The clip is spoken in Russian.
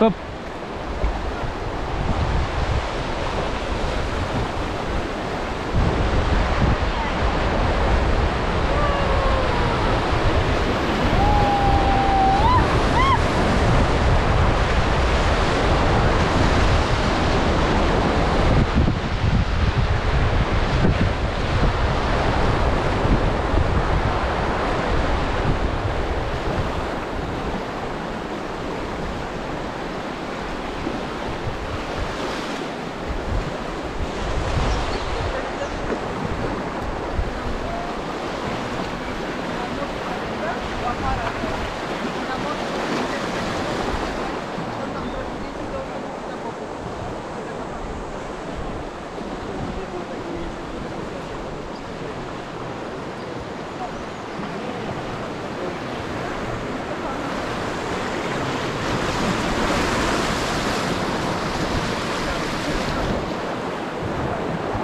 Стоп.